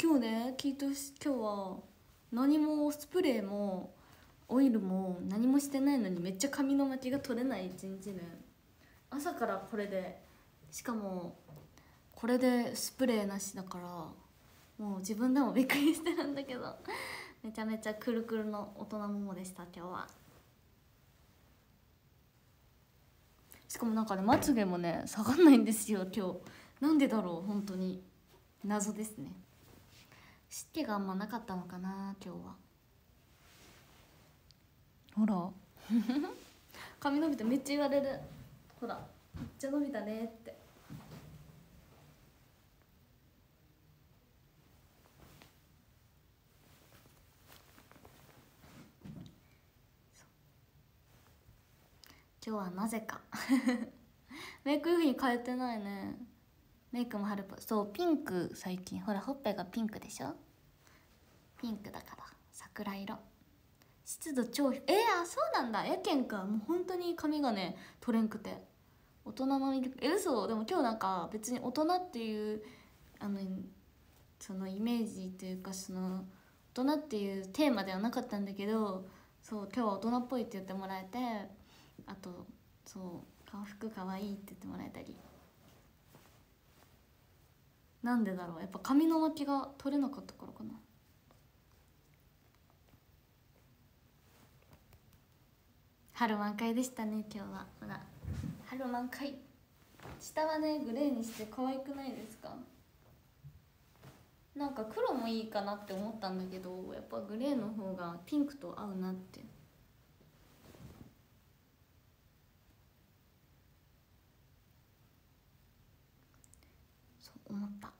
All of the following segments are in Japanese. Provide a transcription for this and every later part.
今日ね聞いてほし今日は何もスプレーもオイルも何もしてないのにめっちゃ髪の巻きが取れない一日ね。朝からこれでしかもこれでスプレーなしだからもう自分でもびっくりしてるんだけどめちゃめちゃくるくるの大人ももでした今日は。しかもなんかねまつげもね下がんないんですよ今日。なんでだろう本当に。謎ですね。湿気があんまなかったのかな今日は。ほら。髪伸びためっちゃ言われる。ほらめっちゃ伸びたねって。今日はなぜか。メイク用品変えてないねメイクも春っぽい。そうピンク最近。ほらほっぺがピンクでしょ？ピンクだから。桜色。湿度超えー、あそうなんだ。やけんか。もう本当に髪がね取れんくて。大人の魅力。え嘘。でも今日なんか別に大人っていうあのそのイメージというかその大人っていうテーマではなかったんだけどそう今日は大人っぽいって言ってもらえてあとそう顔服かわいいって言ってもらえたり。なんでだろう？やっぱ髪の巻きが取れなかったからかな。春満開でしたね今日は。ほら春満開。下はねグレーにして可愛くないですか？なんか黒もいいかなって思ったんだけどやっぱグレーの方がピンクと合うなって思った。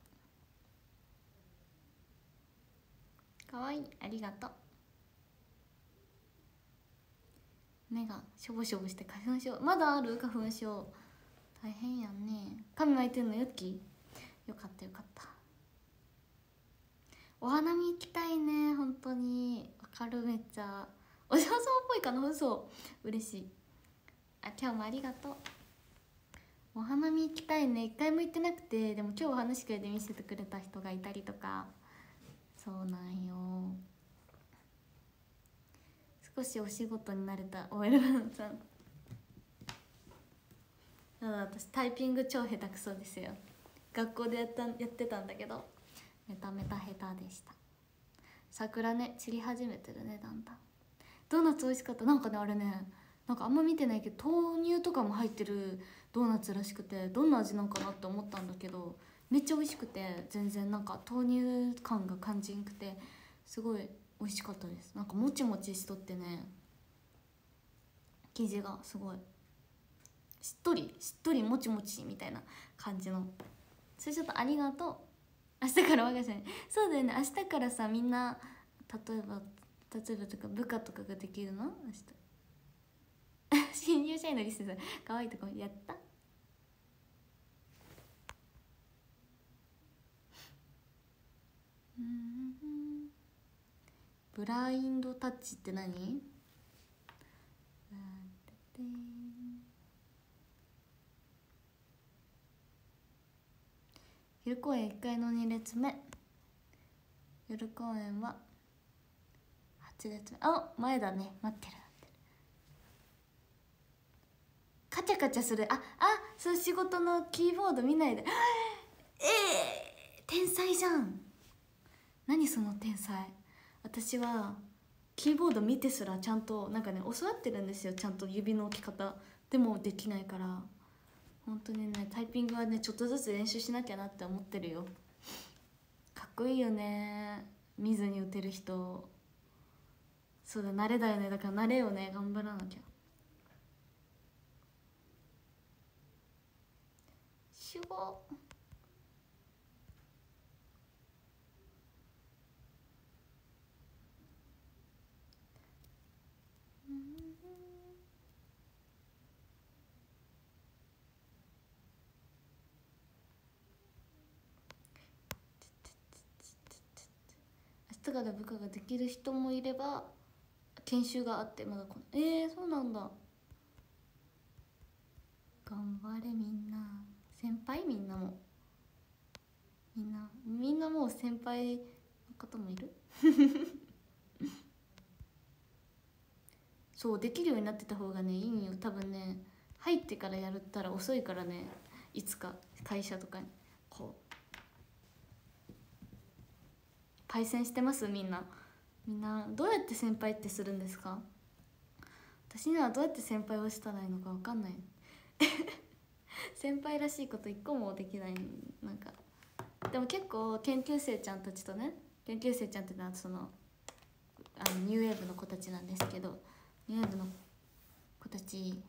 かわいいありがとう。目がしょぼしょぼして花粉症。まだある花粉症。大変やんね。髪巻いてんのよっき。よかったよかった。お花見行きたいね。本当に。わかるめっちゃ。お嬢様っぽいかな？嘘。嬉しい。あ今日もありがとう。お花見行きたいね。一回も行ってなくてでも今日お話し会で見せてくれた人がいたりとか。そうなんよ。少しお仕事になれた。OL さん。ただ私タイピング超下手くそですよ。学校でやったやってたんだけど。メタメタ下手でした。桜ね散り始めてるねだんだん。ドーナツ美味しかった。なんかねあれねなんかあんま見てないけど豆乳とかも入ってるドーナツらしくてどんな味なんかなって思ったんだけどめっちゃ美味しくて全然なんか豆乳感が感じんくてすごい美味しかったです。なんかもちもちしとってね生地がすごいしっとりしっとりもちもちみたいな感じの。それちょっとありがとう。明日から我が社に。そうだよね。明日からさみんな例えば例えばとか部下とかができるの？明日。新入社員のリスさん可愛いとこやった？ブラインドタッチって何？昼公演1階の2列目。夜公演は8列目。あ前だね。待ってる。カチャカチャする。ああそう仕事のキーボード見ないで。ええー、天才じゃん。何その天才。私はキーボード見てすらちゃんとなんかね教わってるんですよ。ちゃんと指の置き方。でもできないから。本当にねタイピングはねちょっとずつ練習しなきゃなって思ってるよ。かっこいいよね。見ずに打てる人。そうだ慣れだよね。だから慣れよね。頑張らなきゃ。しご。明日から部下ができる人もいれば研修があってまだこの。えー、そうなんだ。頑張れみんな。先輩みんなも。みんなみんなもう先輩の方もいる？そうできるようになってた方がねいいんよ。多分ね入ってからやるったら遅いからねいつか会社とかに。こう。パイセンしてますみんな。みんなどうやって先輩ってするんですか？私にはどうやって先輩をしたらいいのか分かんない。先輩らしいこと一個もできないなんか。でも結構研究生ちゃんたちとね研究生ちゃんってのはそのあのニューウェーブの子たちなんですけどニューウェーブの子たち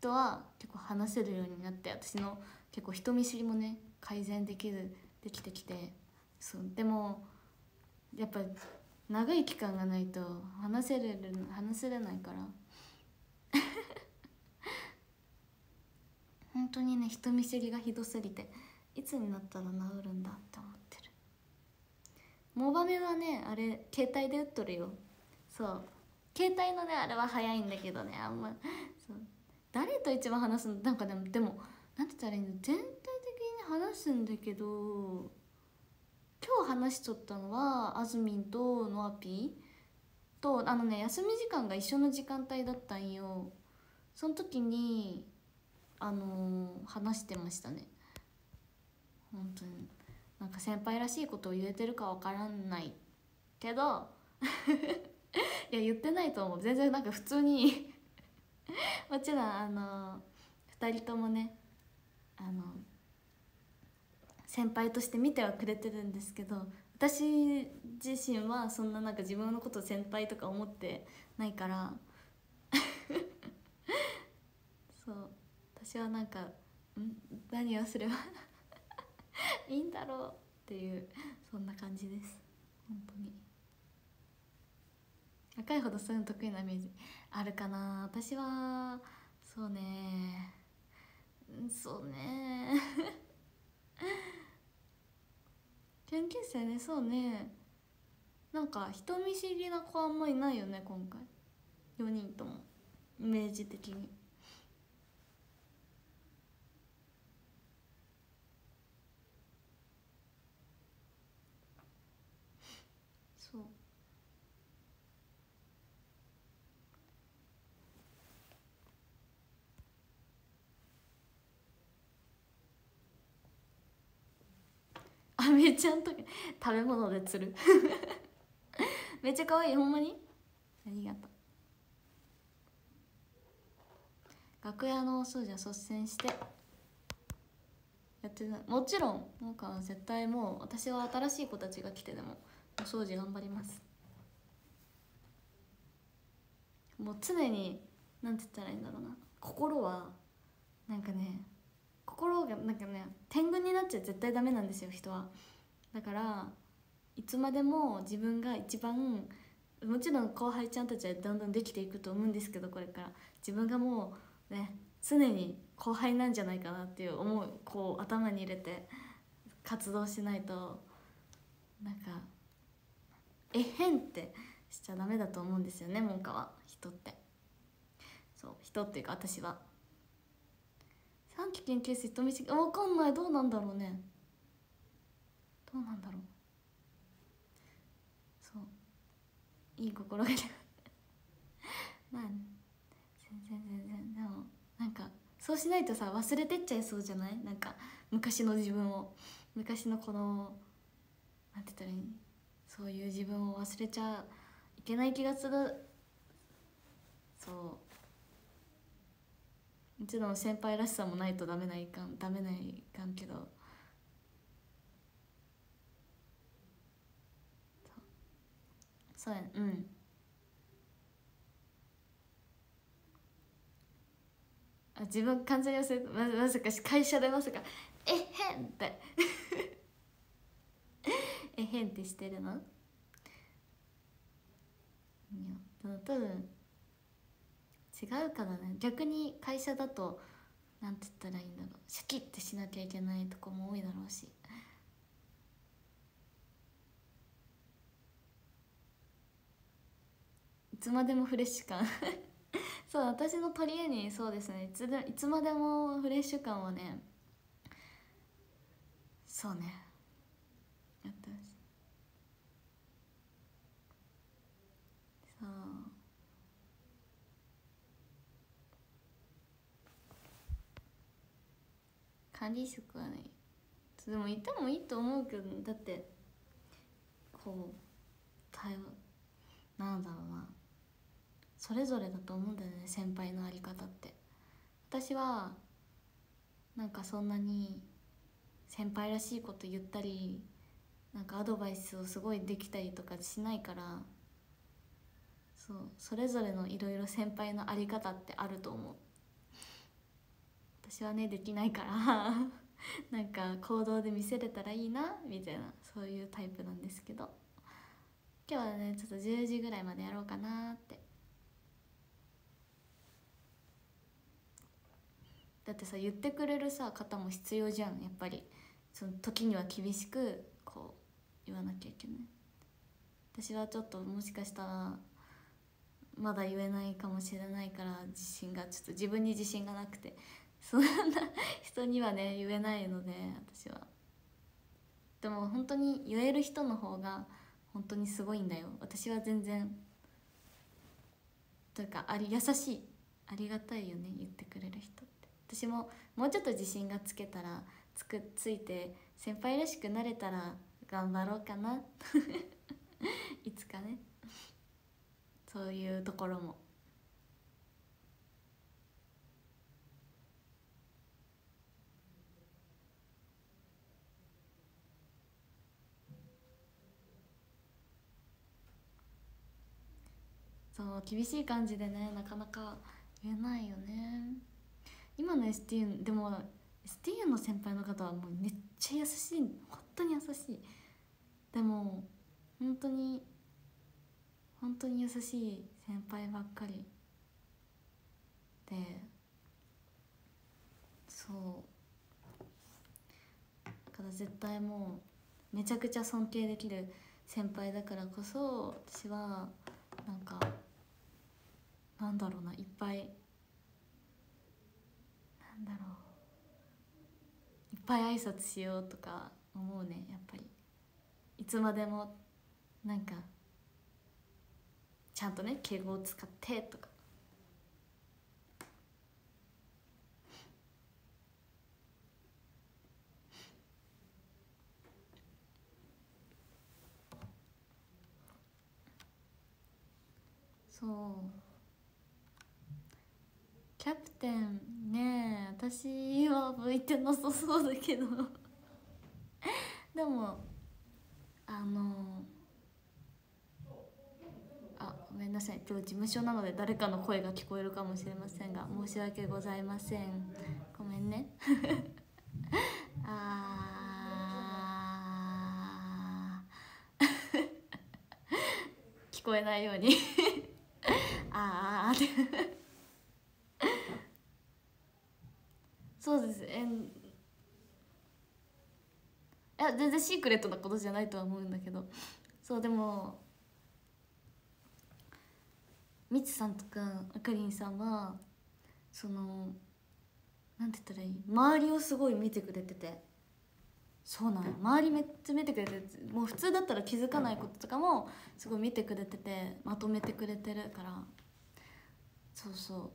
とは結構話せるようになって私の結構人見知りもね改善できるできてきてそうでもやっぱ長い期間がないと話せれる話せれないから本当にね人見知りがひどすぎていつになったら治るんだって思ってる。モバメはねあれ携帯で打っとるよ。そう。携帯のねあれは早いんだけどねあんま。そう。誰と一番話すのなんかでもでもなんて言ったらいいの？全体的に話すんだけど今日話しとったのはあずみんとノアピー。とあのね休み時間が一緒の時間帯だったんよ。その時にあのー、話してましたね。本当に。なんか先輩らしいことを言えてるかわからないけど いや言ってないと思う。全然なんか普通に もちろんあのー、2人ともねあの先輩として見てはくれてるんですけど私自身はそんななんか自分のこと先輩とか思ってないから そう。私はなんかん？何をすれば いいんだろうっていうそんな感じです。本当に。若いほどそういうの得意なイメージあるかな。私はそうね。そうね。研究生ねそうね。なんか人見知りな子あんまいないよね今回。4人とも。イメージ的に。あめちゃんとか食べ物で釣る。めっちゃ可愛い。ほんまに？ありがとう。楽屋のお掃除は率先して。やってない。もちろんなんか絶対もう私は新しい子たちが来てでもお掃除頑張ります。もう常になんて言ったらいいんだろうな。心はなんかね心がなんかね天狗になっちゃ絶対ダメなんですよ人は。だからいつまでも自分が一番もちろん後輩ちゃんたちはどんどんできていくと思うんですけどこれから。自分がもうね常に後輩なんじゃないかなっていう思うこう頭に入れて活動しないとなんかえへんってしちゃダメだと思うんですよね門下は。人って。そう人っていうか私は。短期研究室人見知り分かんないどうなんだろうね。どうなんだろう。そう。いい心がけ。まあ全然全然でもなんかそうしないとさ忘れてっちゃいそうじゃない？なんか昔の自分を。昔のこのなんて言ったらいい？そういう自分を忘れちゃいけない気がする。そう。もちろん先輩らしさもないとダメないかんダメないかんけど。そう。やうん。あ自分完全に忘れままさか会社でまさか「えへん!」って。えへんってしてるの？いや多分違うからね逆に会社だとなんて言ったらいいんだろう。シャキッてしなきゃいけないとこも多いだろうし。いつまでもフレッシュ感。そう私の取り柄にそうですね。いつでいつまでもフレッシュ感はねそうねやってほしいそう管理職はねでもいてもいいと思うけどだってこう対話なんだろうな。それぞれだと思うんだよね先輩のあり方って。私はなんかそんなに先輩らしいこと言ったりなんかアドバイスをすごいできたりとかしないからそうそれぞれのいろいろ先輩のあり方ってあると思う。私はねできないから なんか行動で見せれたらいいなみたいなそういうタイプなんですけど。今日はねちょっと10時ぐらいまでやろうかなって。だってさ言ってくれるさ方も必要じゃんやっぱり。その時には厳しくこう言わなきゃいけない。私はちょっともしかしたらまだ言えないかもしれないから自信がちょっと自分に自信がなくて。そんな人にはね言えないので私は。でも本当に言える人の方が本当にすごいんだよ。私は全然というかあり優しい。ありがたいよね言ってくれる人って。私ももうちょっと自信がつけたらつくついて先輩らしくなれたら頑張ろうかな。いつかね。そういうところも。そう厳しい感じでねなかなか言えないよね。今の STU でも STU の先輩の方はもうめっちゃ優しい。本当に優しいでも本当に本当に優しい先輩ばっかり。でそう。だから絶対もうめちゃくちゃ尊敬できる先輩だからこそ私はなんかなんだろうないっぱい。なんだろう。いっぱい挨拶しようとか思うねやっぱり。いつまでもなんかちゃんとね敬語を使ってとか。そう。キャプテンねえ私は向いてなさそうだけど。でもあのあごめんなさい。今日事務所なので誰かの声が聞こえるかもしれませんが申し訳ございません。ごめんね。あー。聞こえないように。ああってそうです。えんいや全然シークレットなことじゃないとは思うんだけど。そうでもみつさんとかあかりんさんはそのなんて言ったらいい？周りをすごい見てくれてて。そうなの周りめっちゃ見てくれててもう普通だったら気づかないこととかもすごい見てくれててまとめてくれてるから。そうそう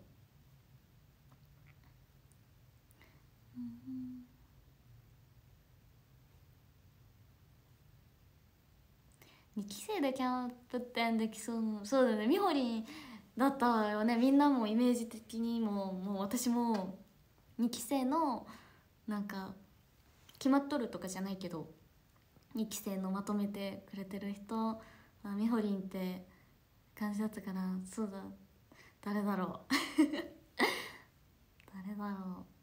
2期生でキャンプ店できそうそうだね。みほりんだったよね。みんなもイメージ的にももう私も2期生のなんか決まっとるとかじゃないけど2期生のまとめてくれてる人みほりんって感じだったからそうだ。誰だろう。誰だろう。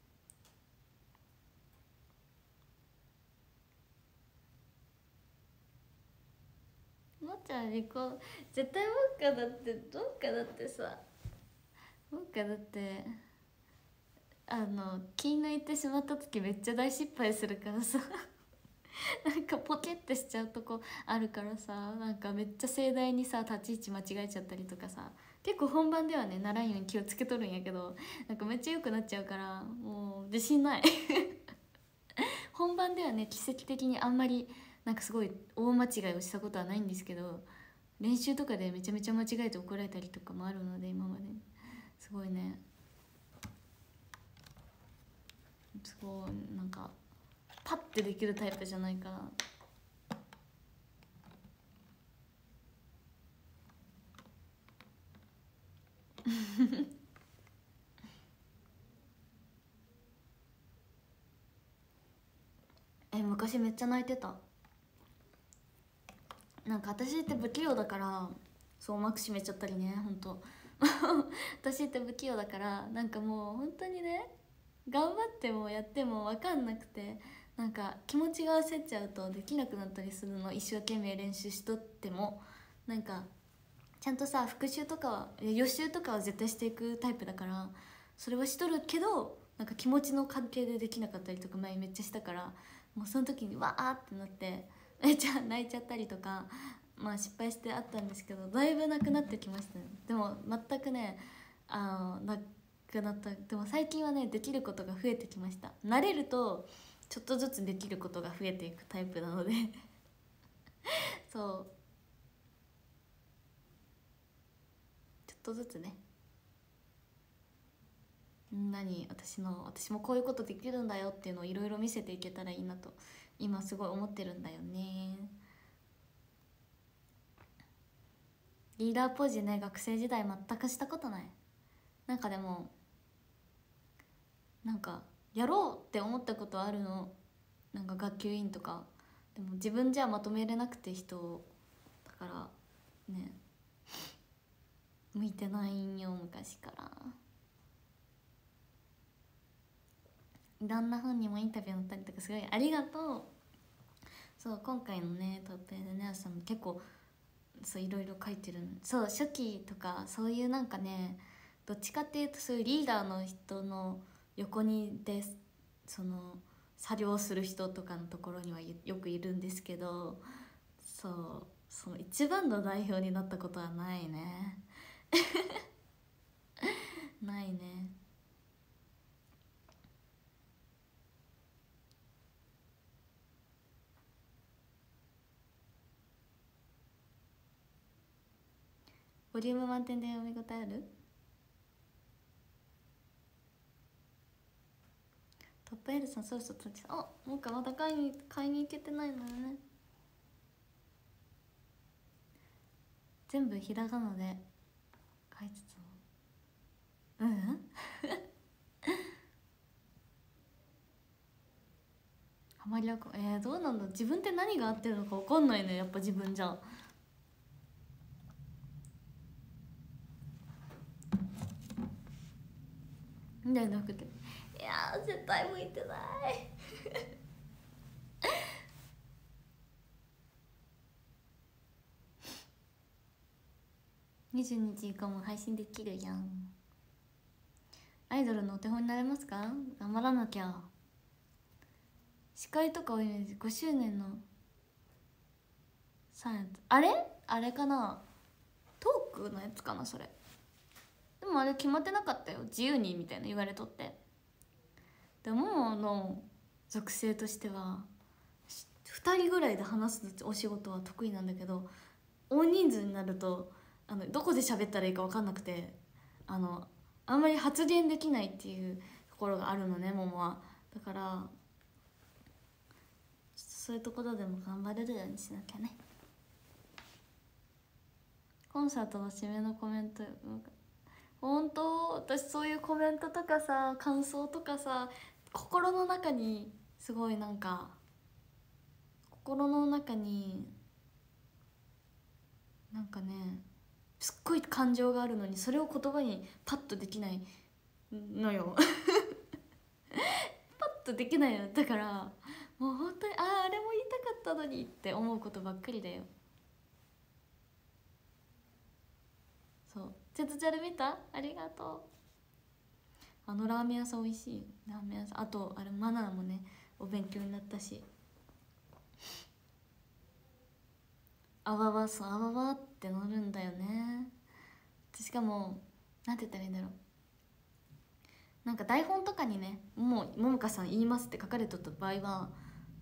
ちゃん離婚絶対もっかだってどっかだってさもっかだってあの気抜いてしまった時めっちゃ大失敗するからさ なんかポケってしちゃうとこあるからさなんかめっちゃ盛大にさ立ち位置間違えちゃったりとかさ結構本番ではねならんように気をつけとるんやけどなんかめっちゃ良くなっちゃうからもう自信ない。本番ではね奇跡的にあんまりなんかすごい大間違いをしたことはないんですけど練習とかでめちゃめちゃ間違えて怒られたりとかもあるので今まで。すごいね。すごいなんかパッてできるタイプじゃないから。え昔めっちゃ泣いてた。なんか私って不器用だからそう幕閉めちゃったりねほんと。私って不器用だからなんかもう本当にね頑張ってもやっても分かんなくてなんか気持ちが焦っちゃうとできなくなったりするの一生懸命練習しとってもなんかちゃんとさ復習とかは予習とかは絶対していくタイプだからそれはしとるけどなんか気持ちの関係でできなかったりとか前めっちゃしたからもうその時にわーってなって泣いちゃったりとかまあ失敗してあったんですけどだいぶなくなってきましたね。でも全くねあのなくなった。でも最近はねできることが増えてきました。慣れるとちょっとずつできることが増えていくタイプなので。そう。ちょっとずつね。みんなに私の私もこういうことできるんだよっていうのをいろいろ見せていけたらいいなと。今すごい思ってるんだよね。リーダーポジね学生時代全くしたことない。なんかでもなんかやろうって思ったことあるの。なんか学級委員とか。でも自分じゃまとめれなくて人だからね。向いてないんよ昔から。旦那本にもインタビュー載ったりとかすごいありがとう。そう今回のねトップでねさんも結構そういろいろ書いてる。そう初期とかそういうなんかねどっちかっていうとそういうリーダーの人の横にでその作業する人とかのところにはよくいるんですけど。そうその一番の代表になったことはないね。ないね。ボリューム満点で読み応えある？トップエルさんそろそろ取ってあもうかまた買いに買いに行けてないのよね。全部ひらがなで書いてたのうん？ハマりあこえー、どうなんだ自分って何が合ってるのか分かんないねやっぱ自分じゃ。んだよなくて。いや絶対向いてない。22時以降も配信できるやん。アイドルのお手本になれますか？頑張らなきゃ。司会とかをイメージ5周年の。さあれ？あれかな？トークのやつかなそれ。でもあれ決まってなかったよ。自由にみたいな言われとって。でもの属性としては2人ぐらいで話すお仕事は得意なんだけど大人数になるとあのどこで喋ったらいいか分かんなくてあのあんまり発言できないっていうところがあるのね桃は。だからそういうところでも頑張れるようにしなきゃね。コンサートの締めのコメント。本当？私そういうコメントとかさ感想とかさ心の中にすごいなんか心の中になんかねすっごい感情があるのにそれを言葉にパッとできないのよ。パッとできないのだからもう本当にあああれも言いたかったのにって思うことばっかりだよそうチェトチャル見た？ありがとう。あのラーメン屋さん美味しいラーメン屋さん。あとあれマナーもねお勉強になったし。あわわそうあわわって乗るんだよね。しかもなんて言ったらいいんだろう。なんか台本とかにねもうももかさん言いますって書かれとった場合は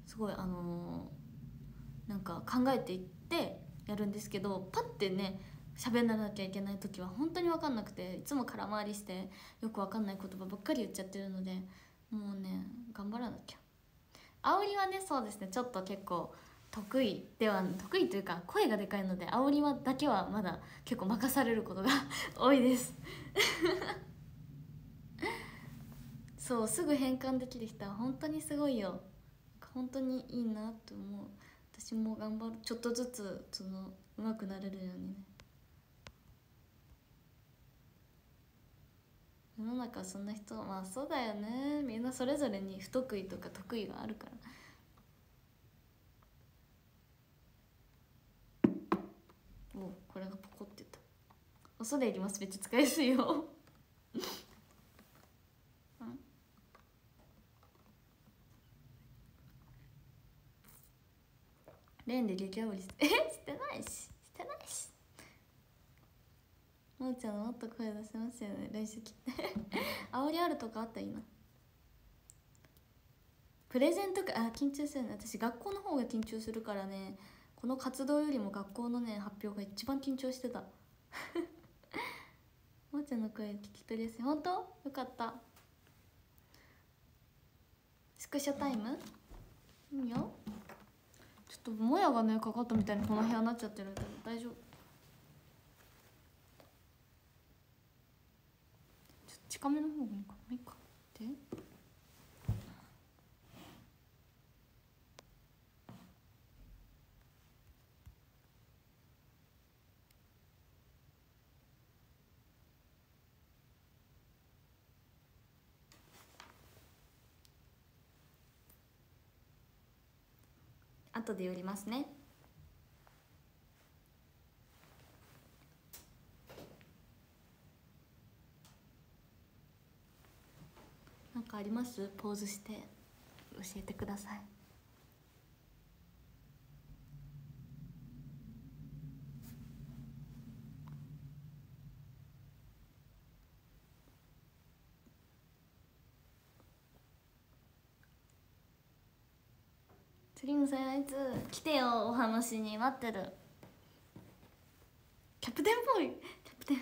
すごいあのー、なんか考えていってやるんですけどパッてね喋らなきゃいけない時は本当に分かんなくていつも空回りしてよく分かんない言葉ばっかり言っちゃってるのでもうね頑張らなきゃ。煽りはねそうですね。ちょっと結構得意では得意というか声がでかいので煽りはだけはまだ結構任されることが 多いです。そうすぐ変換できる人は本当にすごいよ。本当にいいなと思う。私も頑張る。ちょっとずつその上手くなれるようにね。世の中そんな人まあそうだよね。みんなそれぞれに不得意とか得意があるから。おこれがポコってた。恐れ入ります。めっちゃ使いやすいよ。レンで激煽りしてえしてないし。してないし。もーちゃんもっと声出せますよね。練習来て 煽りあるとかあったらいいな。プレゼントかあ緊張するね。私学校の方が緊張するからね。この活動よりも学校のね発表が一番緊張してた。もーちゃんの声聞き取りやすい。本当？よかった。スクショタイム？いいよ。ちょっともやがねかかったみたいにこの部屋になっちゃってるけど大丈夫ちょっと近めの方がいいかな。いいかで後で寄りますねなんかあります？ポーズして。教えてください。次の再来つ来てよお話に待ってる。キャプテンっぽいキャプテン。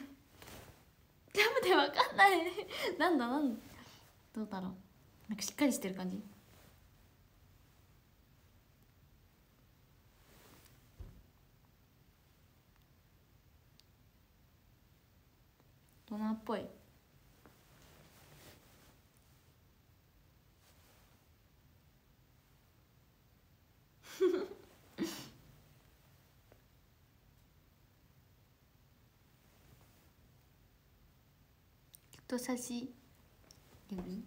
キャプテンわかんない。なんだなんだ。どうだろう。なんかしっかりしてる感じ。大人っぽい。人差し指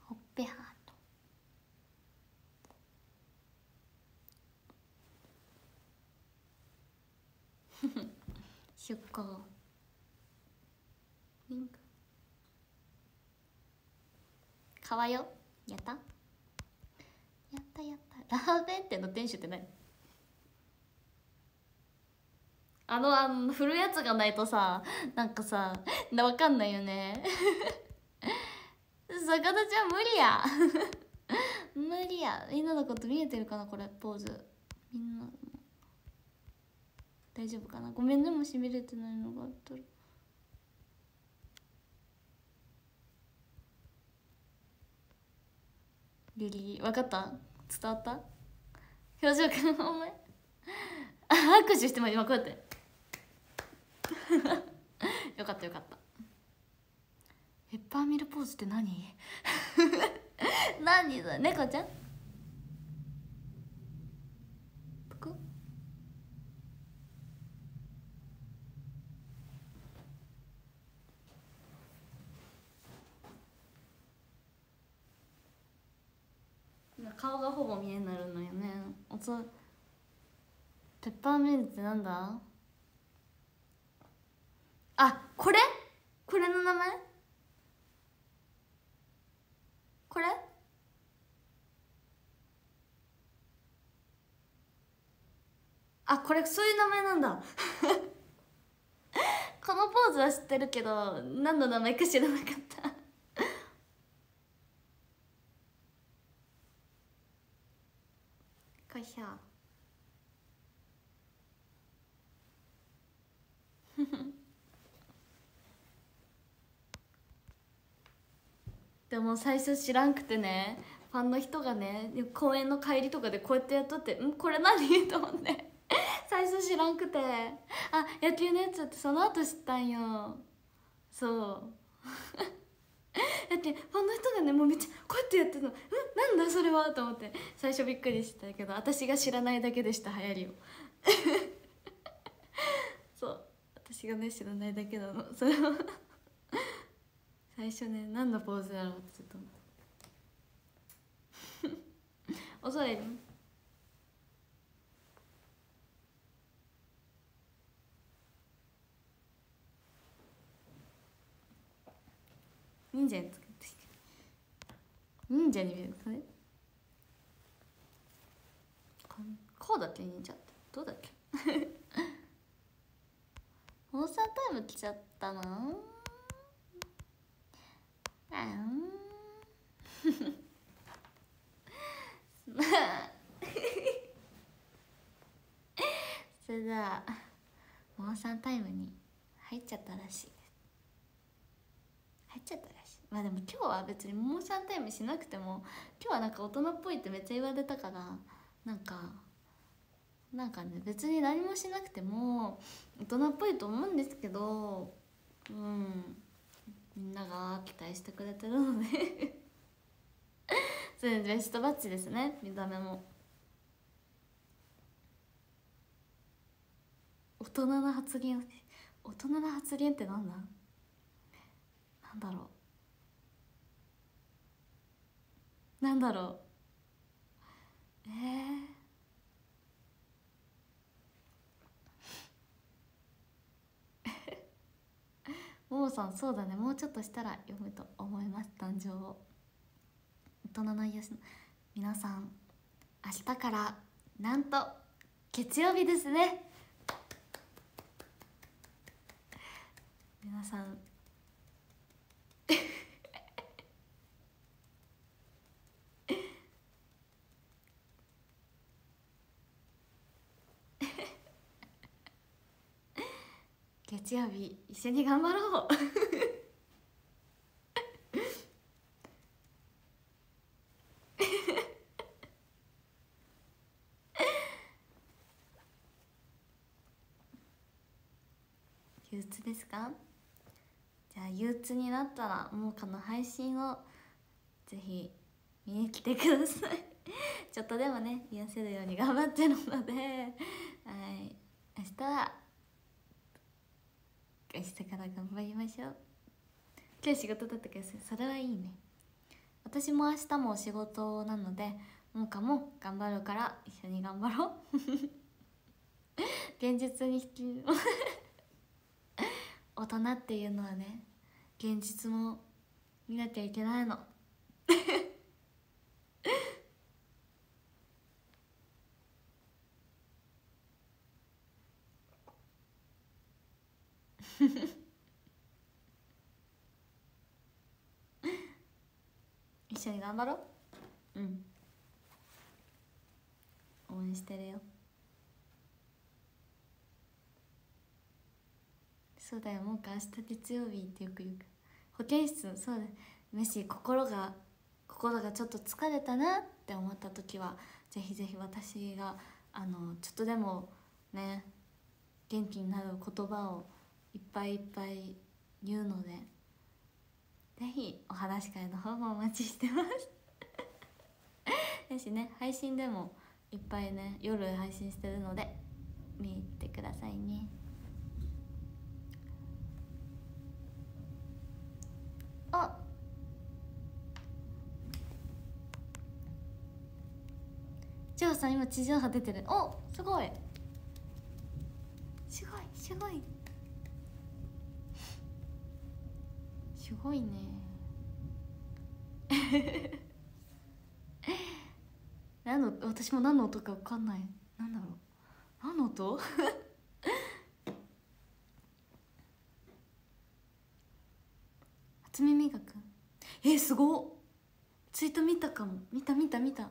ほっぺハート。出向ウィンク。かわよ。やった。やったやった。ラーメン店の店主って何？あのあの振るやつがないとさなんかさわかんないよね。魚ちゃん無理や。無理や。みんなのこと見えてるかなこれポーズ。みんな。大丈夫かな。ごめんねもし見れてないのがあったら。リリ。ー分かった？伝わった？表情くんお前。握手しても今こうやって。よかったよかった。ペッパーミルポーズって何？何だ猫ちゃん？顔がほぼ見えになるのよね。おつペッパーミルってなんだ？あこれ？これの名前？これ？あこれそういう名前なんだ。このポーズは知ってるけど何の名前か知らなかった。こいしょでも最初知らんくてねファンの人がね公園の帰りとかでこうやってやっとって「んこれ何?」と思って。最初知らんくてあ野球のやつってその後知ったんよそう。だってファンの人がねもうめっちゃこうやってやってるの「うんなんだ？それは?」と思って。最初びっくりしたけど私が知らないだけでした流行りを。そう。私がね知らないだけなの。それは。最初ね何のポーズだろうってちょっと思った。恐れに忍者に作って忍者に見える。かねこうだっけ？忍者って。どうだっけ？モンスタータイム来ちゃったなあんそれではモンスタータイムに入っちゃったらしい。入っちゃったらしい。まあでも今日は別にモーションタイムしなくても今日はなんか大人っぽい。ってめっちゃ言われたからなんかなんかね別に何もしなくても大人っぽい。と思うんですけどうんみんなが期待してくれてるので。それベストバッチですね見た目も。大人な発言大人な発言って何なんなんだろう？なんだろう？ええー、ももさんそうだね。もうちょっとしたら読むと思います誕生を。大人の癒しの皆さん明日からなんと月曜日ですね。皆さん。月曜日一緒に頑張ろう。憂鬱ですか？じゃあ憂鬱になったらもうこの配信をぜひ見に来てください。ちょっとでもね癒せるように頑張ってるので。はい。明日は明日から頑張りましょう。今日仕事だったけどそれはいいね。私も明日も仕事なのでもかも頑張るから一緒に頑張ろう。現実に引き 大人っていうのはね現実も見なきゃいけないの。一緒に頑張ろう？うん。応援してるよ。そうだよ。もうか明日月曜日ってよく言う。保健室そうだ。もし心が心がちょっと疲れたなって思った時はぜひぜひ私があのちょっとでもね元気になる言葉をいっぱいいっぱい言うのでぜひお話し会の方もお待ちしてます。だしね。配信でもいっぱいね夜配信してるので見てくださいね。あジョーさん今地上波出てる。おすごい。すごいすごい。すごいね。何の私も何の音か分かんない。何だろう。何の音？初耳学。え、すごっ。ツイート見たかも。見た見た見た。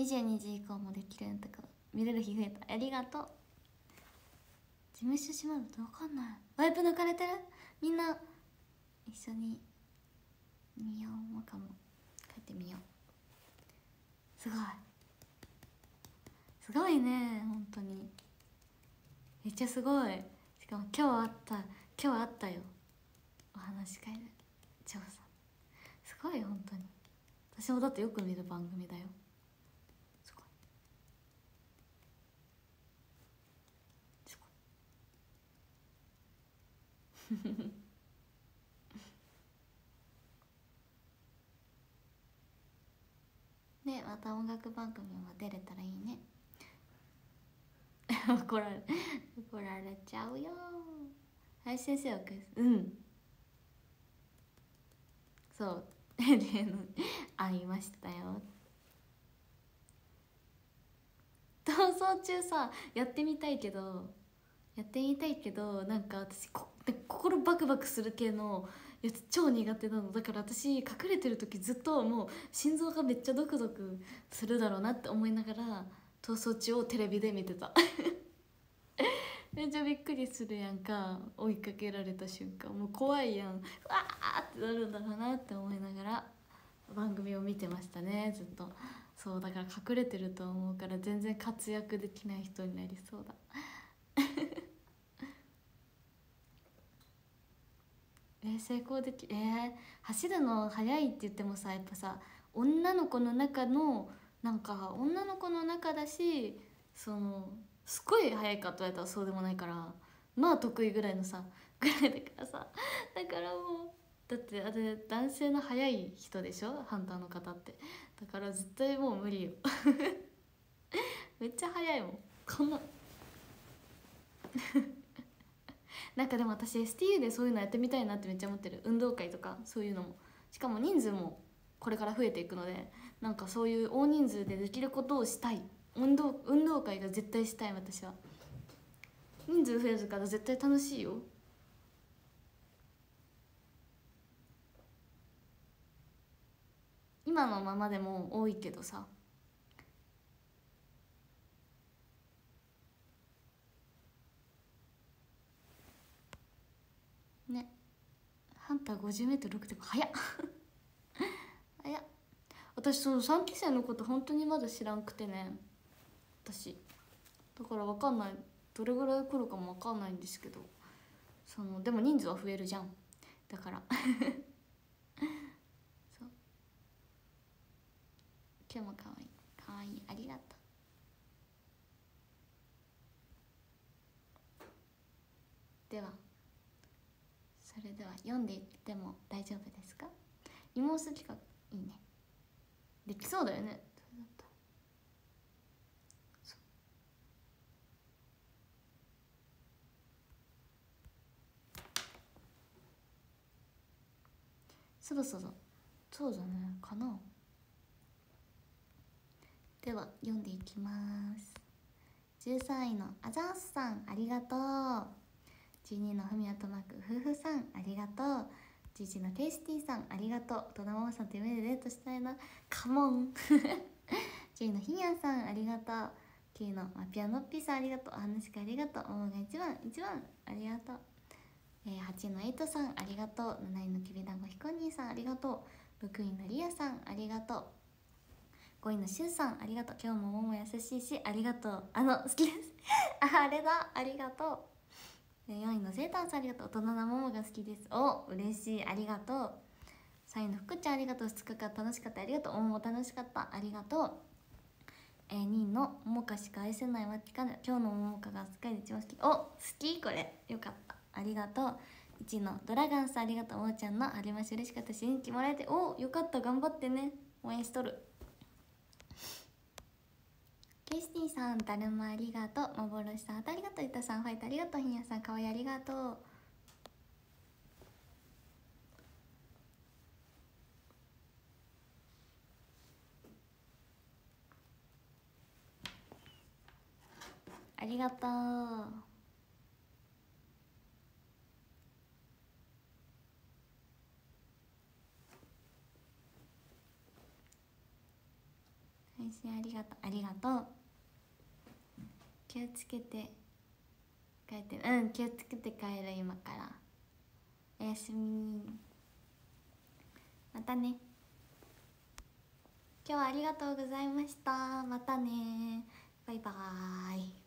22時以降もできるんだか見れる日増えた。ありがとう。事務所閉まると分かんない。ワイプ抜かれてる？みんな一緒に見ようもかも。帰ってみよう。すごい。すごいね本当に。めっちゃすごい。しかも今日あった今日あったよ。お話し会で。張さん。すごい本当に。私もだってよく見る番組だよすごいすごい ねまた音楽番組も出れたらいいね。怒られ怒られちゃうよ。林先生はうん。そう。会いましたよ。逃走中さやってみたいけど。やってみたいけどなんか私こ心バクバクする系のやつ超苦手なの。だから私隠れてる時ずっともう心臓がめっちゃドクドクするだろうなって思いながら逃走中をテレビで見てた。めっちゃびっくりするやんか。追いかけられた瞬間。もう怖いやん。わーってなるんだろうなって思いながら番組を見てましたね。ずっと。そうだから隠れてると思うから全然活躍できない人になりそうだ。えー、成功できえー、走るの速いって言ってもさやっぱさ女の子の中のなんか女の子の中だしそのすっごい速いかと言われたらそうでもないからまあ得意ぐらいのさぐらいだからさだからもうだってあれ男性の速い人でしょ？ハンターの方って。だから絶対もう無理よ。めっちゃ速いもん。こんな。なんかでも私 STU でそういうのやってみたいなってめっちゃ思ってる。運動会とかそういうのも。しかも人数もこれから増えていくのでなんかそういう大人数でできることをしたい。運動運動会が絶対したい私は。人数増えるから絶対楽しいよ。今のままでも多いけどさ。ね。ハンター 50m6 でも早っ。早っ。私その3期生のこと本当にまだ知らんくてね。私。だから分かんない。どれぐらい来るかも分かんないんですけど。そのでも人数は増えるじゃん。だから。そう。今日もかわいい。かわいい。ありがとう。では。それでは読んでいっても大丈夫ですか？芋す企画いいね。できそうだよね。そろそろそうだね。かな。では読んでいきます。13位のあざーすさんありがとう。12のふみやとまく夫婦さんありがとう。11のテイスティさんありがとう。大人ママさんと夢でデートしたいな。カモン。10のひにゃんさんありがとう。9のマピアノッピーさんありがとう。お話かありがとう。もが一番一番ありがとう、えー、8のエイトさんありがとう。7位のきびだんごひこにーさんありがとう。6位のりやさんありがとう5位のしゅうさんありがとう。今日ももも優しいしありがとう。あの好きです。あれだ。ありがとう。4位のセータンさんありがとう大人なももが好きです。お嬉しい。ありがとう。3位の福ちゃんありがとう2日間楽しかった。ありがとうおも楽しかった。ありがとう。えー、2位のももかしか愛せないわけか今日のももかが世界で一番好き。お好き？これ。よかった。ありがとう。1位のドラガンさんありがとう。おもちゃんのありまし嬉しかった。し元気もらえて。およかった。頑張ってね。応援しとる。ケスティさん、だるまありがとう。幻さん、ありがとう。ゆたさん、ファイトありがとう。ひんやさん、かわいいありがとう。ありがとう。返信ありがとうありがとう気をつけて帰ってうん気をつけて帰る今から。おやすみまたね。今日はありがとうございました。またねバイバーイ。